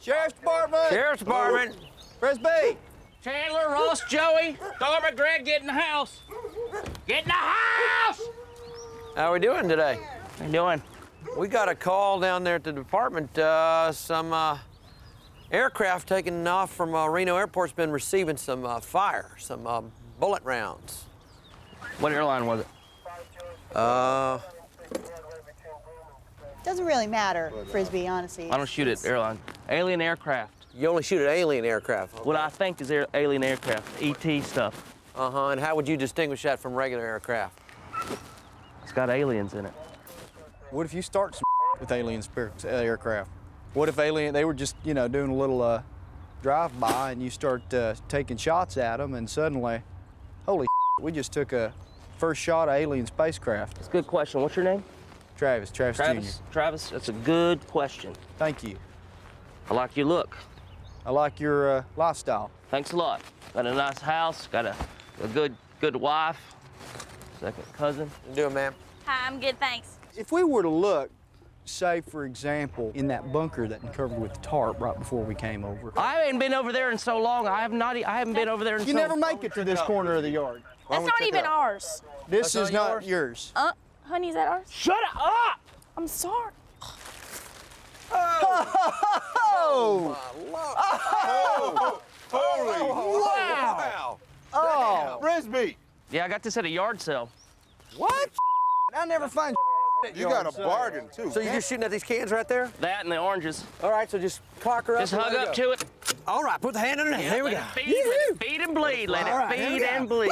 Sheriff's Department! Sheriff's Department. Frisbee! Chandler, Ross, Joey, Darby, Greg, get in the house. Get in the house! How are we doing today? How you doing? We got a call down there at the department. Uh, some uh, aircraft taking off from uh, Reno Airport's been receiving some uh, fire, some uh, bullet rounds. What airline was it? Uh, Doesn't really matter, Frisbee, honestly. I don't shoot at airline. Alien aircraft. you only shoot at alien aircraft. What I think is air, alien aircraft. ET stuff. Uh-huh. And how would you distinguish that from regular aircraft? It's got aliens in it. What if you start some with alien spir- uh, aircraft? What if alien, they were just, you know, doing a little uh, drive-by and you start uh, taking shots at them and suddenly, holy we just took a first shot at alien spacecraft. It's a good question. What's your name? Travis, Travis, Travis. Jr. Travis, that's a good question. Thank you. I like your look. I like your uh, lifestyle. Thanks a lot. Got a nice house, got a, a good good wife, second cousin. You doing, ma'am? Hi, I'm good, thanks. If we were to look, say, for example, in that bunker that covered with tarp right before we came over. I ain't been over there in so long. I have not. e- I haven't been over there in You so. You never make it to this corner of the yard. That's not even ours. This That's is not not yours. Uh, honey, is that ours? Shut up! I'm sorry. Oh! Oh, oh, oh, wow! Oh! Frisbee, Yeah, I got this at a yard sale. What? I never find you got a bargain too. So you're just shooting at these cans right there? That and the oranges. All right, so just clock her up. Just hug up to it. All right, put the hand underneath. Here we go. Feed, feed and bleed. Let it right, here we feed and bleed.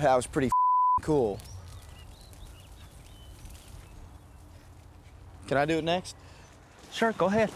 That was pretty cool. Can I do it next? Sure, go ahead.